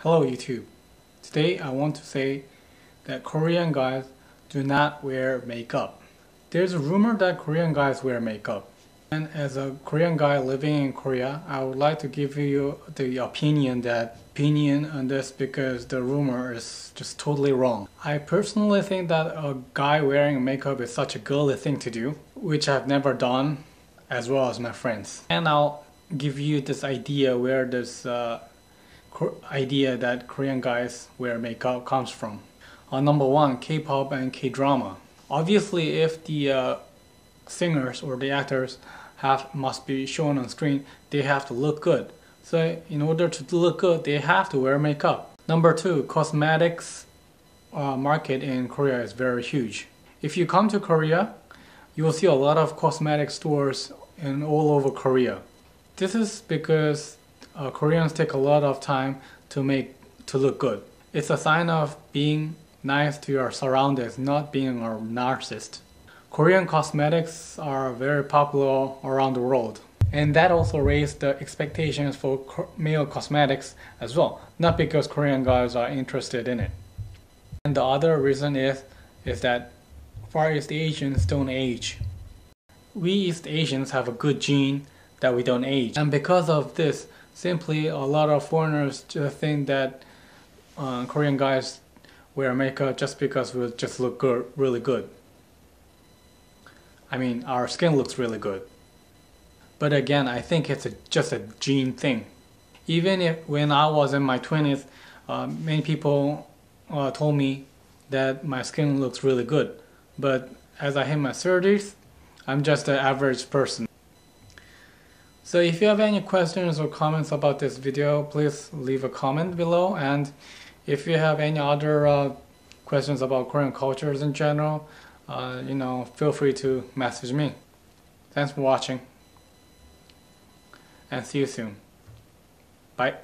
Hello YouTube. Today I want to say that Korean guys do not wear makeup. There's a rumor that Korean guys wear makeup. And as a Korean guy living in Korea, I would like to give you the opinion that opinion on this because the rumor is just totally wrong. I personally think that a guy wearing makeup is such a girly thing to do, which I've never done as well as my friends. And I'll give you this idea where this uh, idea that Korean guys wear makeup comes from. Uh, number one, K-pop and K-drama. Obviously, if the uh, singers or the actors have must be shown on screen, they have to look good. So in order to look good, they have to wear makeup. Number two, cosmetics uh, market in Korea is very huge. If you come to Korea, you will see a lot of cosmetic stores in all over Korea. This is because uh, Koreans take a lot of time to make to look good. It's a sign of being nice to your surroundings, not being a narcissist. Korean cosmetics are very popular around the world. And that also raised the expectations for male cosmetics as well, not because Korean guys are interested in it. And the other reason is, is that Far East Asians don't age. We East Asians have a good gene that we don't age. And because of this, simply a lot of foreigners just think that uh, Korean guys wear makeup just because we just look good, really good. I mean, our skin looks really good. But again, I think it's a, just a gene thing. Even if when I was in my 20s, uh, many people uh, told me that my skin looks really good. But as I hit my 30s, I'm just an average person. So if you have any questions or comments about this video, please leave a comment below. And if you have any other uh, questions about Korean cultures in general, uh, you know, feel free to message me. Thanks for watching and see you soon. Bye.